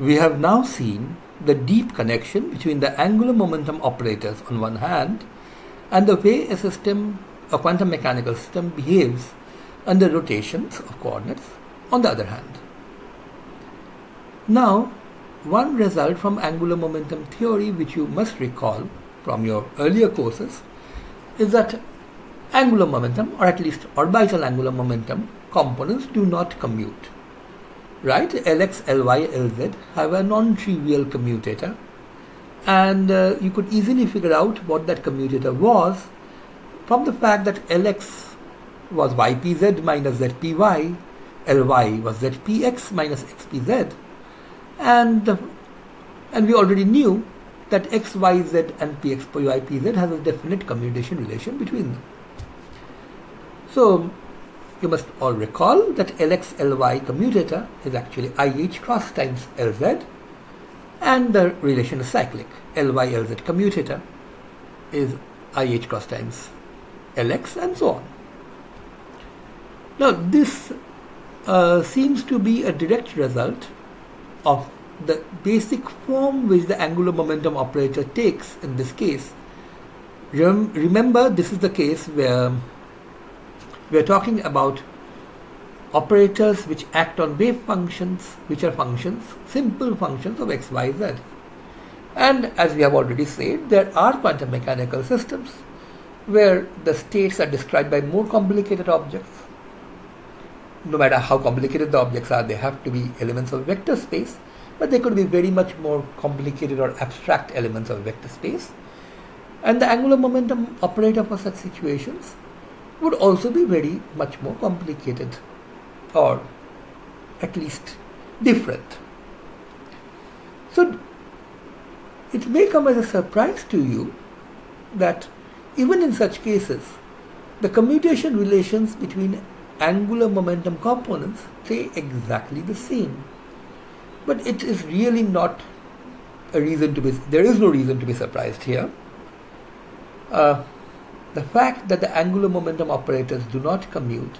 we have now seen the deep connection between the angular momentum operators on one hand and the way a system, a quantum mechanical system behaves under rotations of coordinates on the other hand. Now, one result from angular momentum theory which you must recall from your earlier courses is that angular momentum or at least orbital angular momentum components do not commute. Right? Lx, Ly, Lz have a non-trivial commutator and uh, you could easily figure out what that commutator was from the fact that Lx was ypz minus zpy, Ly was zpx minus xpz and, and we already knew that xyz and px has a definite commutation relation between them. So you must all recall that Lx Ly commutator is actually IH cross times Lz and the relation is cyclic. Ly Lz commutator is IH cross times Lx and so on. Now this uh, seems to be a direct result of the basic form which the angular momentum operator takes in this case. Rem remember this is the case where we are talking about operators which act on wave functions which are functions, simple functions of x, y, z. And as we have already said, there are quantum mechanical systems where the states are described by more complicated objects. No matter how complicated the objects are, they have to be elements of vector space, but they could be very much more complicated or abstract elements of vector space. And the angular momentum operator for such situations would also be very much more complicated or at least different. So it may come as a surprise to you that even in such cases, the commutation relations between angular momentum components stay exactly the same. But it is really not a reason to be, there is no reason to be surprised here. Uh, the fact that the angular momentum operators do not commute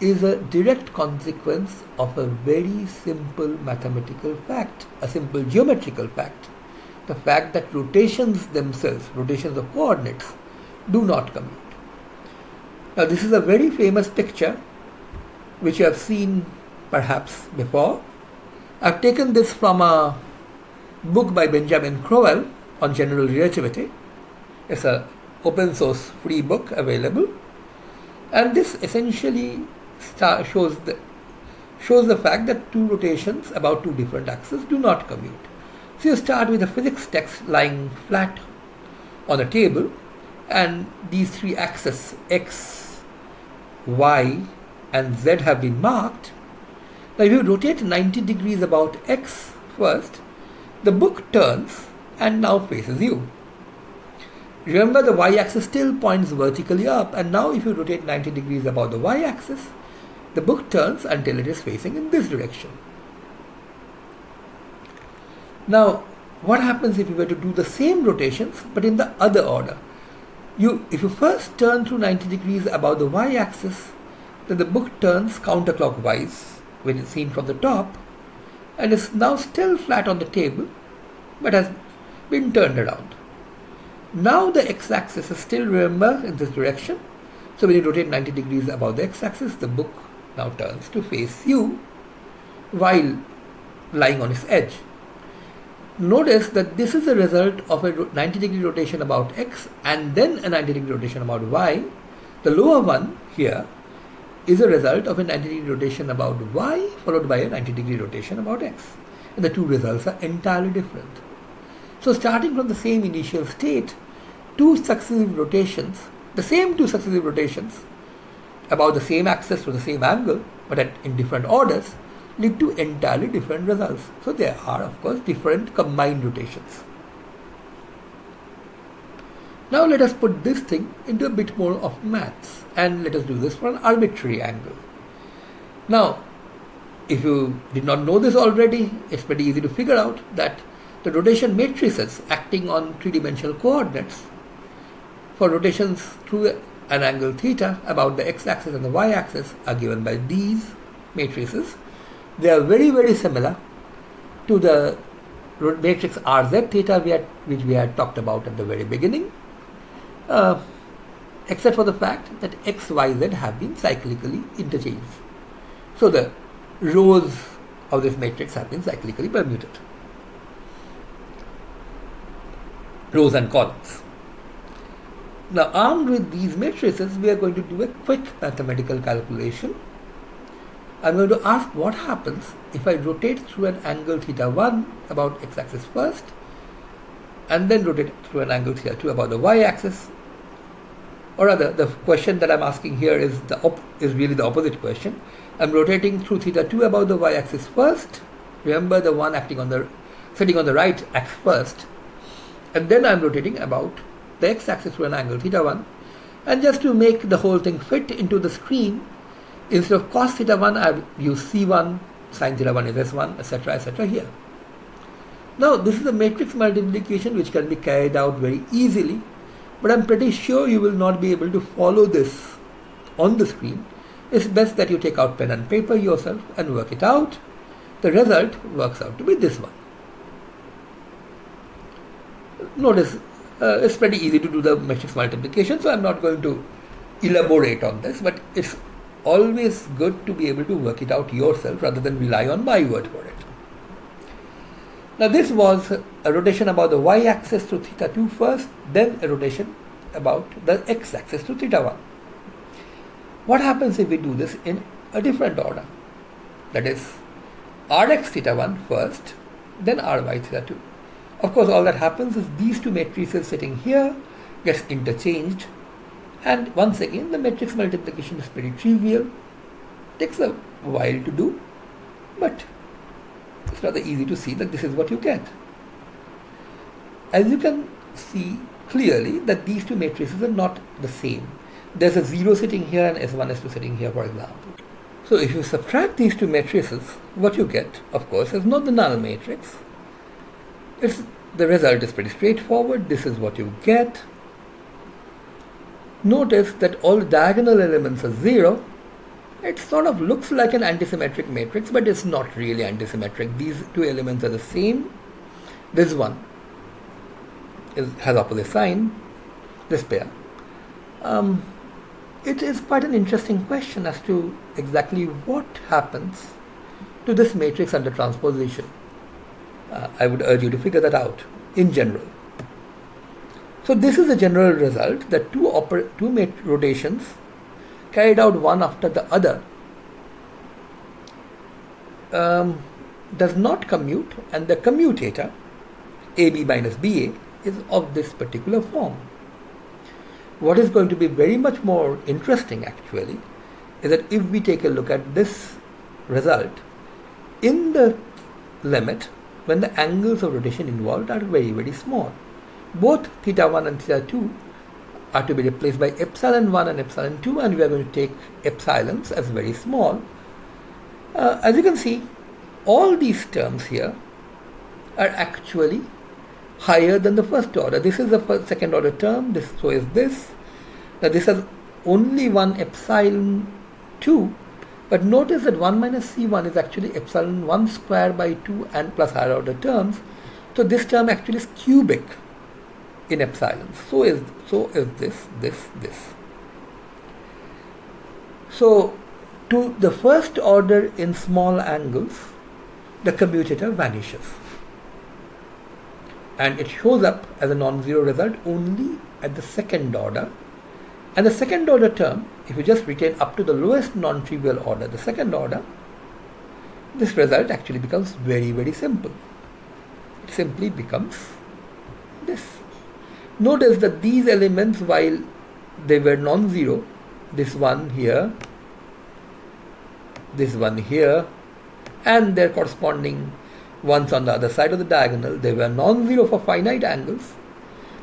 is a direct consequence of a very simple mathematical fact, a simple geometrical fact. The fact that rotations themselves, rotations of coordinates, do not commute. Now, this is a very famous picture which you have seen perhaps before. I've taken this from a book by Benjamin Crowell on general relativity. It's a open source free book available and this essentially shows the shows the fact that two rotations about two different axes do not commute. So you start with a physics text lying flat on a table and these three axes x, y and z have been marked. Now if you rotate 90 degrees about x first, the book turns and now faces you. Remember the y-axis still points vertically up and now if you rotate 90 degrees about the y-axis, the book turns until it is facing in this direction. Now, what happens if you were to do the same rotations but in the other order? You, if you first turn through 90 degrees about the y-axis, then the book turns counterclockwise when it's seen from the top and is now still flat on the table but has been turned around. Now the x-axis is still remember in this direction. So when you rotate 90 degrees above the x-axis, the book now turns to face you while lying on its edge. Notice that this is a result of a 90 degree rotation about x and then a 90 degree rotation about y. The lower one here is a result of a 90 degree rotation about y followed by a 90 degree rotation about x. And the two results are entirely different. So starting from the same initial state, two successive rotations, the same two successive rotations about the same axis to the same angle, but at, in different orders, lead to entirely different results. So there are of course different combined rotations. Now let us put this thing into a bit more of maths and let us do this for an arbitrary angle. Now if you did not know this already, it's pretty easy to figure out that the rotation matrices acting on three-dimensional coordinates for rotations through an angle theta about the x-axis and the y-axis are given by these matrices. They are very very similar to the matrix RZ theta we had, which we had talked about at the very beginning, uh, except for the fact that X, Y, Z have been cyclically interchanged. So the rows of this matrix have been cyclically permuted. Rows and columns. Now armed with these matrices, we are going to do a quick mathematical calculation. I'm going to ask what happens if I rotate through an angle theta 1 about x-axis first and then rotate through an angle theta 2 about the y-axis or rather the question that I'm asking here is the is really the opposite question. I'm rotating through theta 2 about the y-axis first. Remember the one acting on the sitting on the right axis first and then I'm rotating about the x-axis through an angle theta 1 and just to make the whole thing fit into the screen instead of cos theta 1 I've used c1 sin theta 1 is s1 etc etc here. Now this is a matrix multiplication which can be carried out very easily but I'm pretty sure you will not be able to follow this on the screen. It's best that you take out pen and paper yourself and work it out. The result works out to be this one. Notice uh, it's pretty easy to do the matrix multiplication, so I'm not going to elaborate on this, but it's always good to be able to work it out yourself rather than rely on my word for it. Now this was a rotation about the y-axis to theta 2 first, then a rotation about the x-axis to theta 1. What happens if we do this in a different order? That is, rx theta 1 first, then ry theta 2. Of course, all that happens is these two matrices sitting here gets interchanged and once again the matrix multiplication is pretty trivial. Takes a while to do, but it's rather easy to see that this is what you get. As you can see clearly that these two matrices are not the same. There's a 0 sitting here and S1, S2 sitting here for example. So if you subtract these two matrices, what you get, of course, is not the null matrix, the result is pretty straightforward. This is what you get. Notice that all diagonal elements are 0. It sort of looks like an antisymmetric matrix, but it's not really antisymmetric. These two elements are the same. This one is, has opposite sign, this pair. Um, it is quite an interesting question as to exactly what happens to this matrix under transposition uh, I would urge you to figure that out in general. So this is the general result that two, oper- two rotations carried out one after the other um, does not commute and the commutator AB minus BA is of this particular form. What is going to be very much more interesting actually is that if we take a look at this result in the limit when the angles of rotation involved are very very small. Both theta 1 and theta 2 are to be replaced by epsilon 1 and epsilon 2 and we are going to take epsilons as very small. Uh, as you can see, all these terms here are actually higher than the first order. This is the first, second order term, this so is this. Now this has only one epsilon 2 but notice that 1 minus C1 is actually epsilon 1 square by 2 and plus higher order terms. So this term actually is cubic in epsilon. So is, so is this, this, this. So to the first order in small angles, the commutator vanishes. And it shows up as a non-zero result only at the second order and the second order term, if you just retain up to the lowest non-trivial order, the second order, this result actually becomes very, very simple. It simply becomes this. Notice that these elements, while they were non-zero, this one here, this one here, and their corresponding ones on the other side of the diagonal, they were non-zero for finite angles,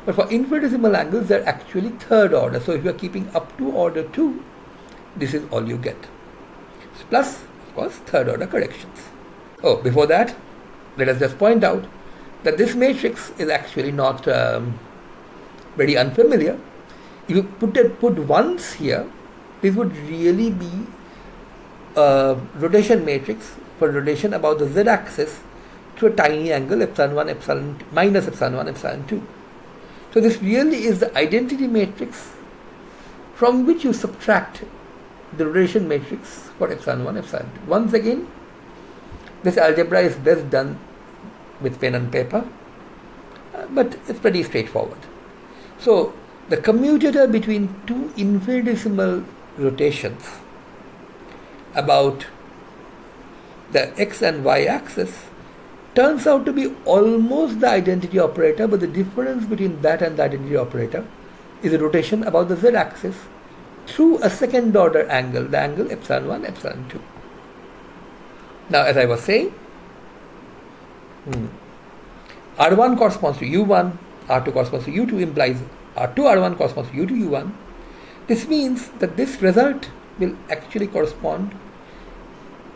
but for infinitesimal angles, they're actually third order. So if you're keeping up to order 2, this is all you get. Plus, of course, third order corrections. Oh, before that, let us just point out that this matrix is actually not um, very unfamiliar. If you put it put ones here, this would really be a rotation matrix for rotation about the z-axis to a tiny angle epsilon 1 epsilon minus epsilon 1 epsilon 2. So this really is the identity matrix from which you subtract the rotation matrix for epsilon 1 epsilon 2. Once again this algebra is best done with pen and paper uh, but it's pretty straightforward. So the commutator between two infinitesimal rotations about the x and y axis turns out to be almost the identity operator, but the difference between that and the identity operator is a rotation about the z axis through a second order angle, the angle epsilon 1, epsilon 2. Now, as I was saying, hmm, R1 corresponds to U1, R2 corresponds to U2 implies R2 R1 corresponds to U2 U1. This means that this result will actually correspond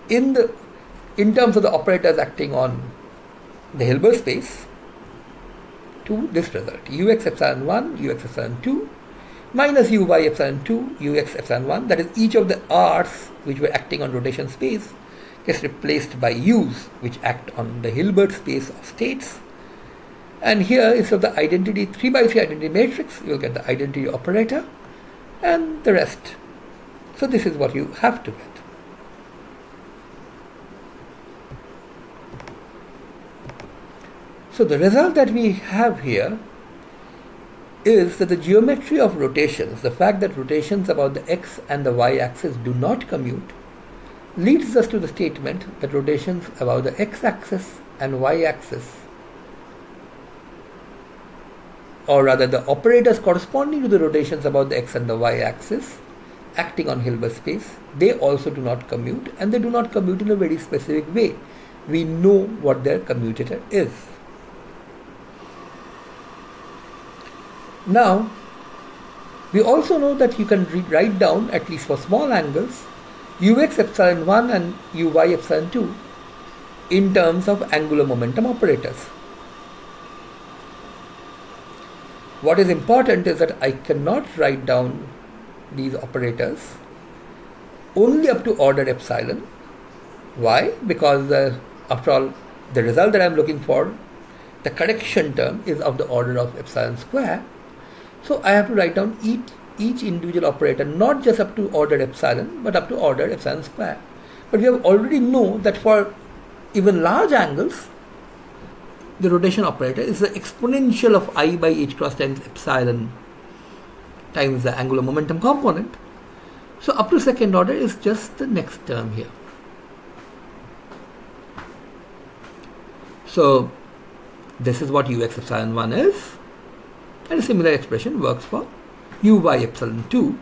in the in terms of the operators acting on the Hilbert space to this result. Ux epsilon 1 ux epsilon 2 minus uy epsilon 2 ux epsilon 1 that is each of the r's which were acting on rotation space gets replaced by u's which act on the Hilbert space of states. And here instead of the identity 3 by 3 identity matrix you will get the identity operator and the rest. So this is what you have to get So the result that we have here is that the geometry of rotations, the fact that rotations about the x and the y axis do not commute, leads us to the statement that rotations about the x axis and y axis, or rather the operators corresponding to the rotations about the x and the y axis, acting on Hilbert space, they also do not commute and they do not commute in a very specific way. We know what their commutator is. Now, we also know that you can write down, at least for small angles, ux epsilon 1 and uy epsilon 2 in terms of angular momentum operators. What is important is that I cannot write down these operators only up to order epsilon. Why? Because uh, after all, the result that I am looking for, the correction term is of the order of epsilon square so I have to write down each, each individual operator, not just up to order epsilon, but up to order epsilon square. But we have already know that for even large angles, the rotation operator is the exponential of i by h cross times epsilon times the angular momentum component. So up to second order is just the next term here. So this is what ux epsilon 1 is and a similar expression works for uy epsilon 2.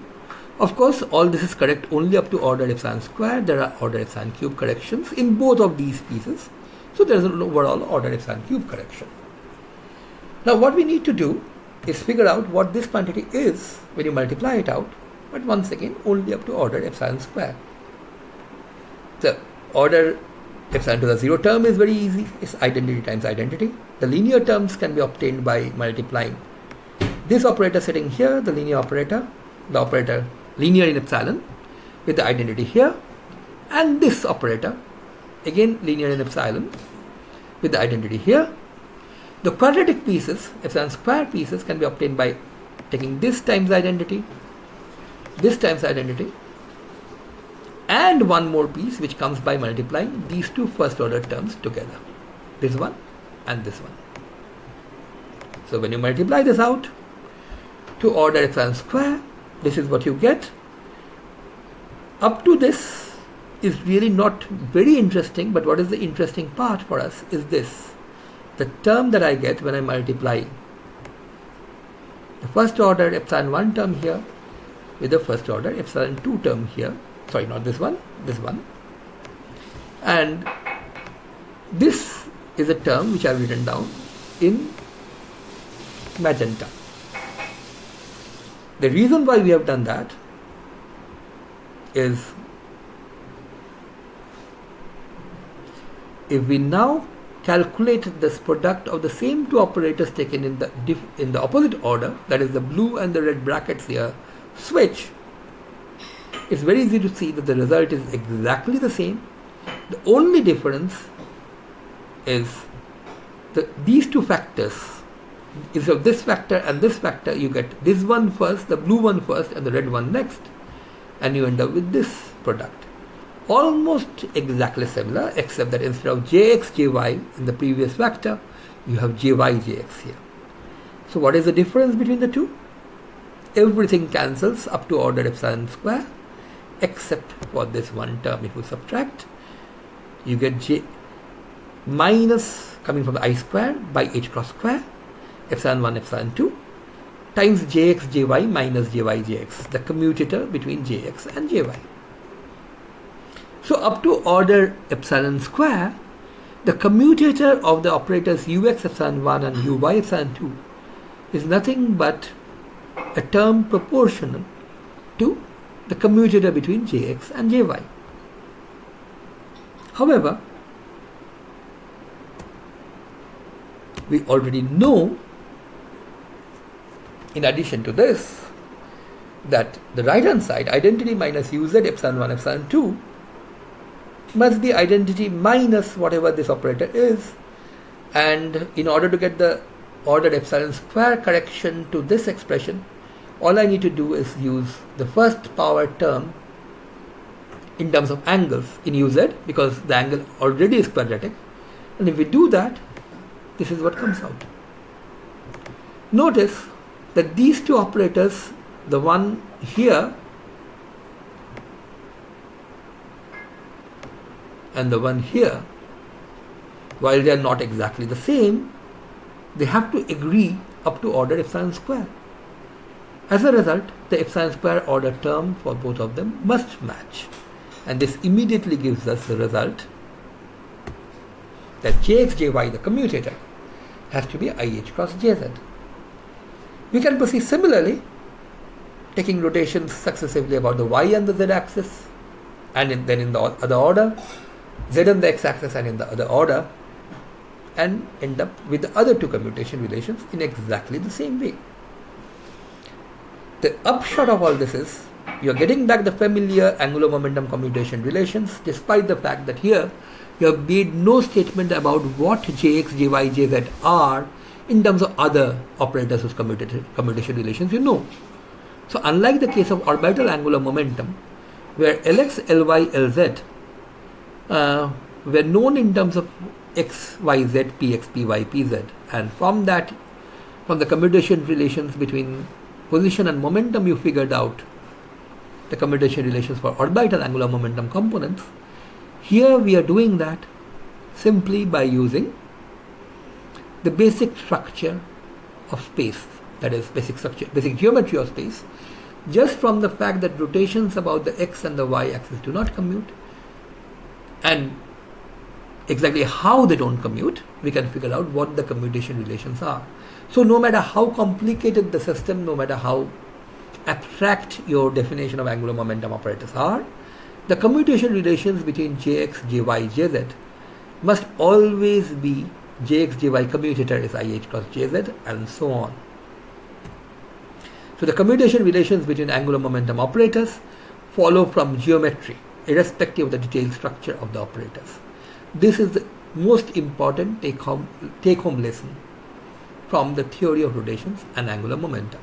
Of course, all this is correct only up to order epsilon square. There are order epsilon cube corrections in both of these pieces. So there is an overall order epsilon cube correction. Now what we need to do is figure out what this quantity is when you multiply it out, but once again only up to order epsilon square. The order epsilon to the zero term is very easy. It's identity times identity. The linear terms can be obtained by multiplying this operator sitting here, the linear operator, the operator linear in epsilon with the identity here and this operator again linear in epsilon with the identity here. The quadratic pieces, epsilon square pieces can be obtained by taking this times identity, this times identity and one more piece which comes by multiplying these two first order terms together. This one and this one. So when you multiply this out, to order epsilon square. This is what you get. Up to this is really not very interesting, but what is the interesting part for us is this. The term that I get when I multiply the first order epsilon 1 term here with the first order epsilon 2 term here. Sorry, not this one, this one. And this is a term which I have written down in magenta. The reason why we have done that is if we now calculate this product of the same two operators taken in the in the opposite order that is the blue and the red brackets here switch it's very easy to see that the result is exactly the same. The only difference is the, these two factors is of this factor and this factor you get this one first the blue one first and the red one next and you end up with this product. Almost exactly similar except that instead of jx jy in the previous factor you have jy jx here. So what is the difference between the two? Everything cancels up to order epsilon square except for this one term if you subtract you get j minus coming from the i square by h cross square epsilon 1 epsilon 2 times jx jy minus jy jx the commutator between jx and jy so up to order epsilon square the commutator of the operators ux epsilon 1 and uy epsilon 2 is nothing but a term proportional to the commutator between jx and jy. However, we already know in addition to this that the right hand side identity minus uz epsilon 1 epsilon 2 must be identity minus whatever this operator is. And in order to get the ordered epsilon square correction to this expression all I need to do is use the first power term in terms of angles in uz because the angle already is quadratic. And if we do that this is what comes out. Notice that these two operators the one here and the one here while they are not exactly the same they have to agree up to order epsilon square as a result, the epsilon square order term for both of them must match. And this immediately gives us the result that jxjy, the commutator, has to be ih cross jz. We can proceed similarly, taking rotations successively about the y and the z axis, and in, then in the other order, z and the x axis and in the other order, and end up with the other two commutation relations in exactly the same way. The upshot of all this is you're getting back the familiar angular momentum commutation relations despite the fact that here you have made no statement about what jx, jy, jz are in terms of other operators whose commutation, relations you know. So unlike the case of orbital angular momentum where Lx, Ly, Lz uh, were known in terms of x, y, z, px, py, pz and from that from the commutation relations between position and momentum you figured out the commutation relations for orbital angular momentum components. Here we are doing that simply by using the basic structure of space, that is basic structure, basic geometry of space, just from the fact that rotations about the x and the y axis do not commute and exactly how they don't commute, we can figure out what the commutation relations are. So no matter how complicated the system, no matter how abstract your definition of angular momentum operators are, the commutation relations between Jx, Jy, Jz must always be Jx, Jy commutator is IH cross Jz and so on. So the commutation relations between angular momentum operators follow from geometry irrespective of the detailed structure of the operators. This is the most important take home, take home lesson from the theory of rotations and angular momentum.